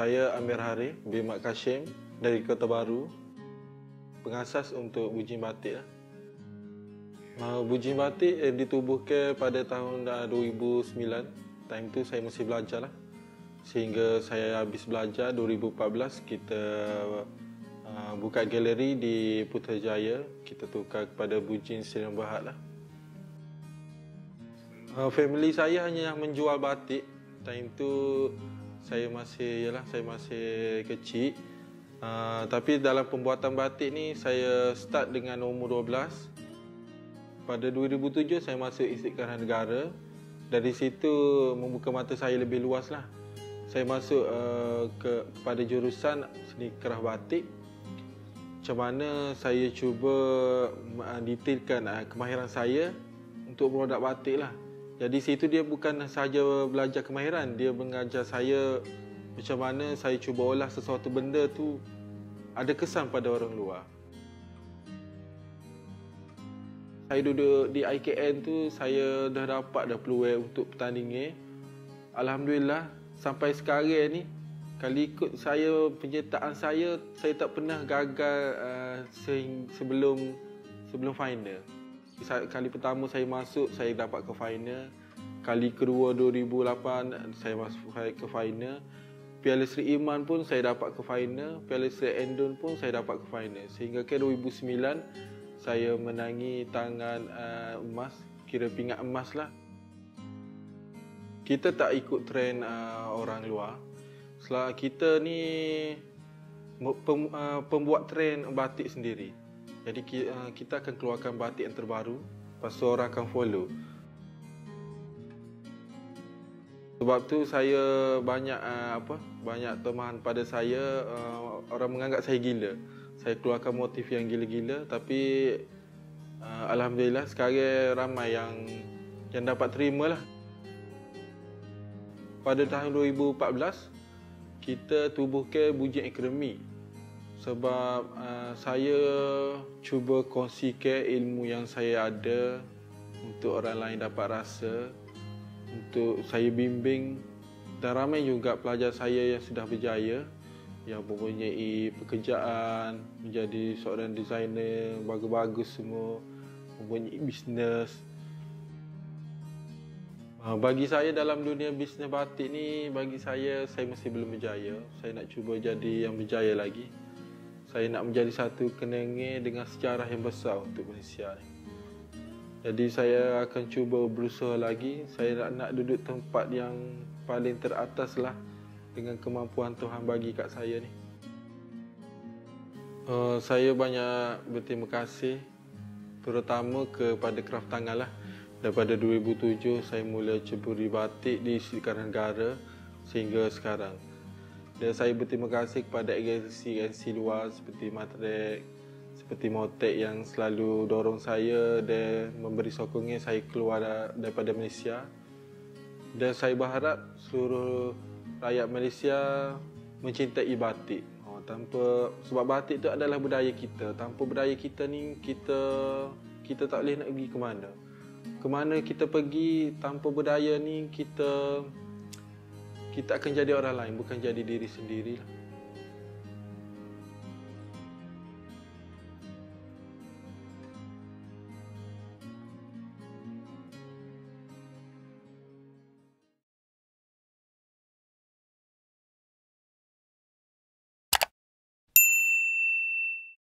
Saya Amir Hari bin Mat Kashim dari Kota Baru. Pengasas untuk Bujin Batik. Lah. Bujin Batik ditubuhkan pada tahun 2009. Time tu saya masih belajar lah. Sehingga saya habis belajar 2014 kita uh, buka galeri di Putrajaya. Kita tukar kepada Bujin Sdn Bhd lah. Uh, family saya hanya yang menjual batik. Time tu saya masih yalah saya masih kecil. Uh, tapi dalam pembuatan batik ni saya start dengan umur 12. Pada 2007 saya masuk Istiqlal Negara. Dari situ membuka mata saya lebih luas lah. Saya masuk uh, ke kepada jurusan seni kerah batik. Macam mana saya cuba detailkan uh, kemahiran saya untuk produk batik lah. Jadi situ dia bukan sahaja belajar kemahiran, dia mengajar saya macam mana saya cuba olah sesuatu benda tu ada kesan pada orang luar. Saya duduk di IKN tu, saya dah dapat dah peluang untuk pertandingan. Alhamdulillah, sampai sekarang ni, kali ikut saya, penyertaan saya, saya tak pernah gagal uh, sebelum sebelum final kali pertama saya masuk saya dapat ke final. Kali kedua 2008 saya masuk ke final. Piala Sri Iman pun saya dapat ke final. Piala Sri Endon pun saya dapat ke final. Sehingga ke 2009 saya menangi tangan uh, emas kira pingat emas lah. Kita tak ikut trend uh, orang luar. Setelah kita ni pem, uh, pembuat trend batik sendiri jadi uh, kita akan keluarkan batik yang terbaru Lepas tu orang akan follow Sebab tu saya banyak uh, apa banyak teman pada saya uh, orang menganggap saya gila. Saya keluarkan motif yang gila-gila tapi alhamdulillah sekarang ramai yang yang dapat terima lah. Pada tahun 2014 kita tubuhkan Bujin Akademi sebab uh, saya cuba kongsikan ilmu yang saya ada untuk orang lain dapat rasa untuk saya bimbing. Dan ramai juga pelajar saya yang sudah berjaya yang mempunyai pekerjaan menjadi seorang designer bagus-bagus semua mempunyai bisnes. Uh, bagi saya dalam dunia bisnes batik ni bagi saya saya masih belum berjaya. Saya nak cuba jadi yang berjaya lagi saya nak menjadi satu kenangan dengan sejarah yang besar untuk Malaysia ni. Jadi saya akan cuba berusaha lagi. Saya nak, nak duduk tempat yang paling teratas lah dengan kemampuan Tuhan bagi kat saya ni. Uh, saya banyak berterima kasih terutama kepada kraft tangan lah. Daripada 2007 saya mula ceburi batik di Sekitaran Negara sehingga sekarang. Dan saya berterima kasih kepada agensi-agensi luar seperti Matrek, seperti Motek yang selalu dorong saya dan memberi sokongan saya keluar daripada Malaysia. Dan saya berharap seluruh rakyat Malaysia mencintai batik. Oh, tanpa sebab batik itu adalah budaya kita. Tanpa budaya kita ni kita kita tak boleh nak pergi ke mana. Ke mana kita pergi tanpa budaya ni kita kita akan jadi orang lain bukan jadi diri sendiri lah.